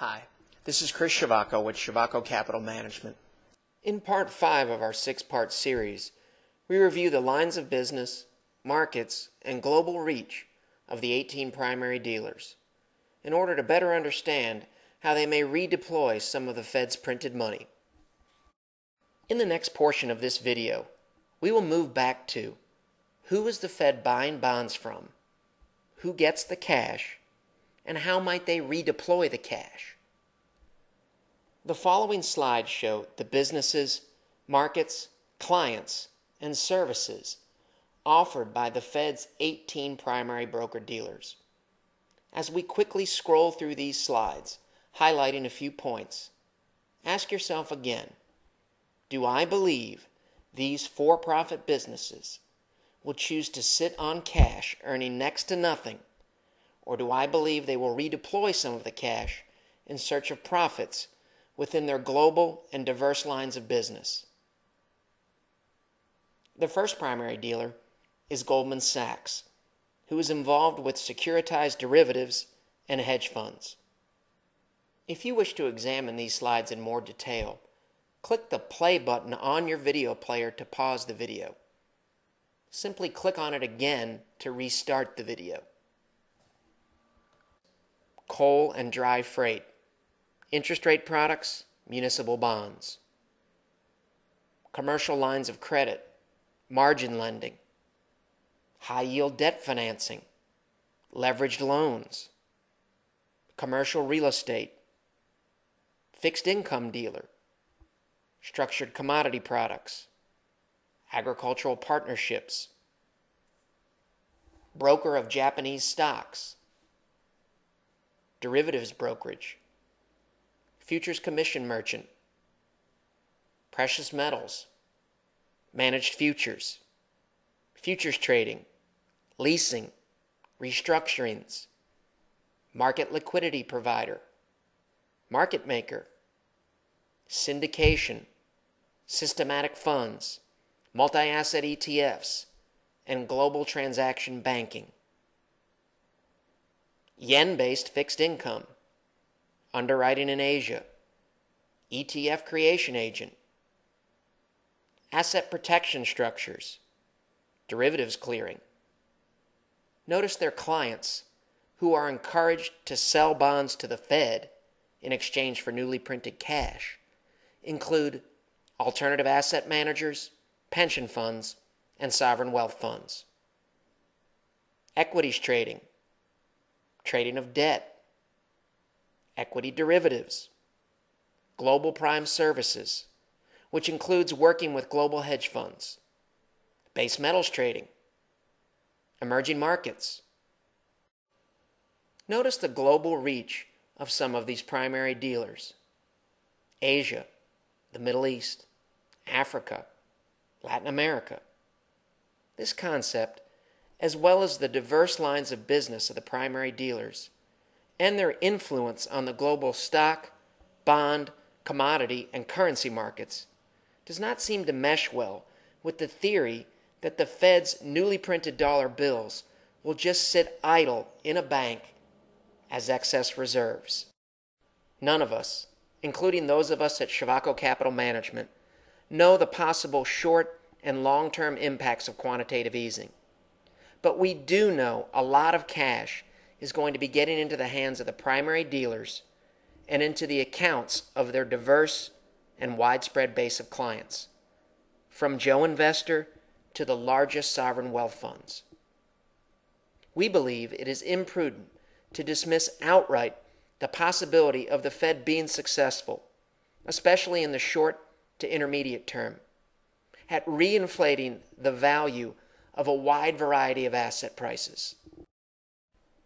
Hi, this is Chris Ciovacco with Ciovacco Capital Management. In part 5 of our six part series, we review the lines of business, markets, and global reach of the 18 primary dealers in order to better understand how they may redeploy some of the Fed's printed money. In the next portion of this video, we will move back to who is the Fed buying bonds from, who gets the cash, and how might they redeploy the cash? The following slides show the businesses, markets, clients, and services offered by the Fed's 18 primary broker dealers. As we quickly scroll through these slides, highlighting a few points, ask yourself again Do I believe these for profit businesses will choose to sit on cash earning next to nothing or do I believe they will redeploy some of the cash in search of profits within their global and diverse lines of business? The first primary dealer is Goldman Sachs, who is involved with securitized derivatives and hedge funds. If you wish to examine these slides in more detail, click the play button on your video player to pause the video. Simply click on it again to restart the video coal and dry freight, interest rate products, municipal bonds, commercial lines of credit, margin lending, high yield debt financing, leveraged loans, commercial real estate, fixed income dealer, structured commodity products, agricultural partnerships, broker of Japanese stocks, derivatives brokerage, futures commission merchant, precious metals, managed futures, futures trading, leasing, restructurings, market liquidity provider, market maker, syndication, systematic funds, multi asset ETFs, and global transaction banking. Yen based fixed income, underwriting in Asia, ETF creation agent, asset protection structures, derivatives clearing. Notice their clients who are encouraged to sell bonds to the Fed in exchange for newly printed cash include alternative asset managers, pension funds, and sovereign wealth funds. Equities trading, trading of debt, equity derivatives, global prime services, which includes working with global hedge funds, base metals trading, emerging markets. Notice the global reach of some of these primary dealers Asia, the Middle East, Africa, Latin America. This concept as well as the diverse lines of business of the primary dealers and their influence on the global stock, bond, commodity, and currency markets, does not seem to mesh well with the theory that the Fed's newly printed dollar bills will just sit idle in a bank as excess reserves. None of us, including those of us at Ciovacco Capital Management, know the possible short and long term impacts of quantitative easing. But we do know a lot of cash is going to be getting into the hands of the primary dealers and into the accounts of their diverse and widespread base of clients, from Joe Investor to the largest sovereign wealth funds. We believe it is imprudent to dismiss outright the possibility of the Fed being successful, especially in the short to intermediate term, at reinflating the value of a wide variety of asset prices.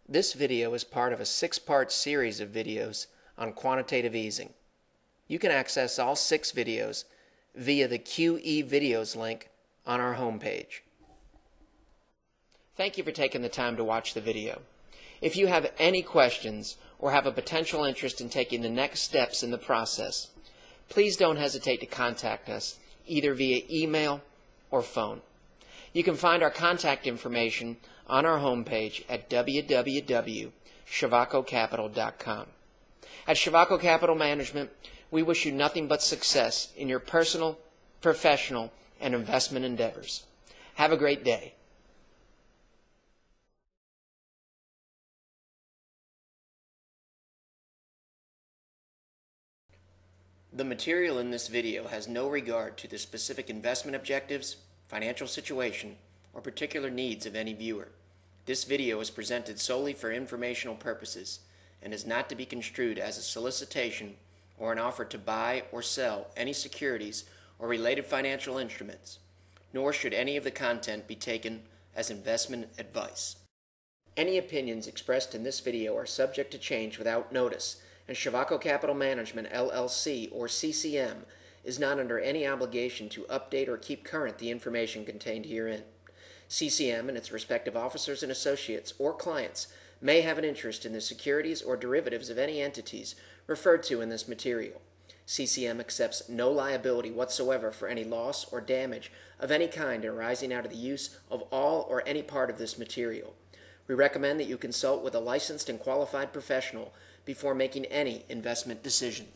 This video is part of a six-part series of videos on quantitative easing. You can access all six videos via the QE videos link on our homepage. Thank you for taking the time to watch the video. If you have any questions or have a potential interest in taking the next steps in the process, please don't hesitate to contact us either via email or phone. You can find our contact information on our homepage at www.ciovaccocapital.com. At Ciovacco Capital Management, we wish you nothing but success in your personal, professional, and investment endeavors. Have a great day. The material in this video has no regard to the specific investment objectives, financial situation, or particular needs of any viewer. This video is presented solely for informational purposes and is not to be construed as a solicitation or an offer to buy or sell any securities or related financial instruments, nor should any of the content be taken as investment advice. Any opinions expressed in this video are subject to change without notice, and Ciovacco Capital Management LLC or CCM is not under any obligation to update or keep current the information contained herein. CCM and its respective officers and associates or clients may have an interest in the securities or derivatives of any entities referred to in this material. CCM accepts no liability whatsoever for any loss or damage of any kind arising out of the use of all or any part of this material. We recommend that you consult with a licensed and qualified professional before making any investment decision.